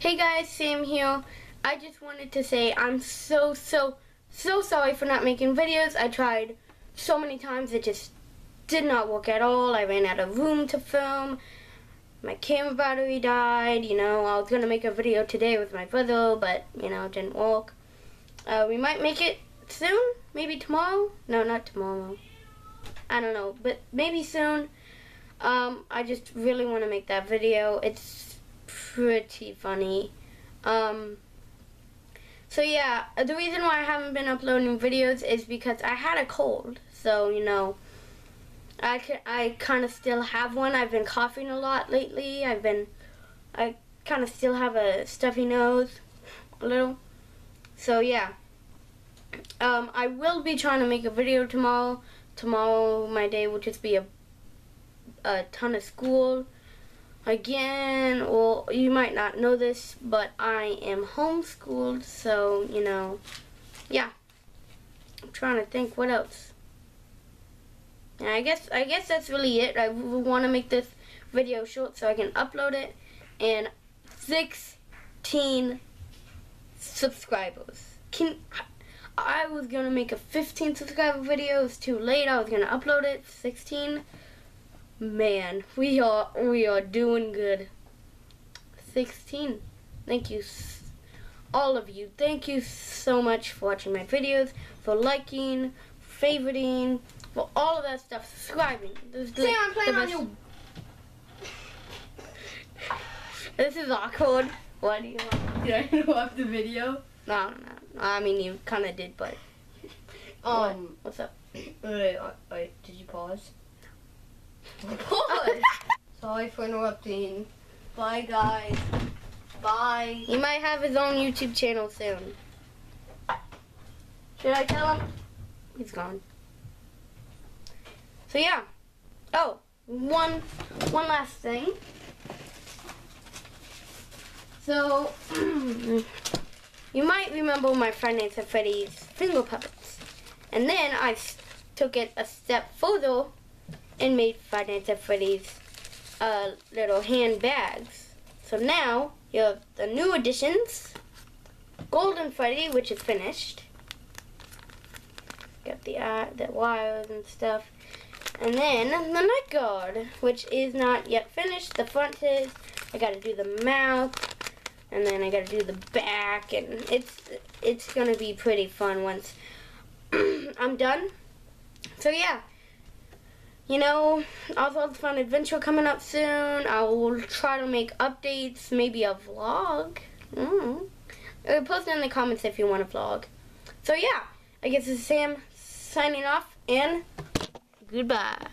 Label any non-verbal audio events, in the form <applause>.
Hey guys, Sam here. I just wanted to say I'm so, so, so sorry for not making videos. I tried so many times, it just did not work at all. I ran out of room to film. My camera battery died, you know. I was going to make a video today with my brother, but, you know, it didn't work. Uh, we might make it soon, maybe tomorrow. No, not tomorrow. I don't know, but maybe soon. Um, I just really want to make that video. It's pretty funny. Um, so yeah, the reason why I haven't been uploading videos is because I had a cold. So, you know, I, I kind of still have one. I've been coughing a lot lately. I've been, I kind of still have a stuffy nose, a little. So yeah, um, I will be trying to make a video tomorrow. Tomorrow my day will just be a a ton of school again well you might not know this but I am homeschooled so you know yeah. I'm trying to think what else. And I guess I guess that's really it. I want to make this video short so I can upload it. And 16 subscribers. Can I was gonna make a 15 subscriber video. It's too late. I was gonna upload it. 16 Man, we are we are doing good. 16. Thank you all of you. Thank you so much for watching my videos, for liking, favoriting, for all of that stuff, subscribing. This, Say I'm playing on you. <laughs> this is awkward. What do you want? Did I interrupt the video? No, no, no. I mean, you kind of did, but. Um, what? What's up? Wait, wait, did you pause? <laughs> Sorry for interrupting. Bye, guys. Bye. He might have his own YouTube channel soon. Should I tell him? He's gone. So yeah. Oh, one one last thing. So <clears throat> you might remember my Nights at Freddy's finger puppets. And then I took it a step further and made Five Nights at Freddy's uh, little handbags. So now you have the new additions. Golden Freddy, which is finished. Got the uh, the wires and stuff. And then the night guard, which is not yet finished. The front is. I gotta do the mouth. And then I gotta do the back. And it's it's gonna be pretty fun once <clears throat> I'm done. So yeah you know, Oswald's Fun Adventure coming up soon. I will try to make updates, maybe a vlog. Mm. Uh, post it in the comments if you want a vlog. So yeah, I guess this is Sam signing off and goodbye.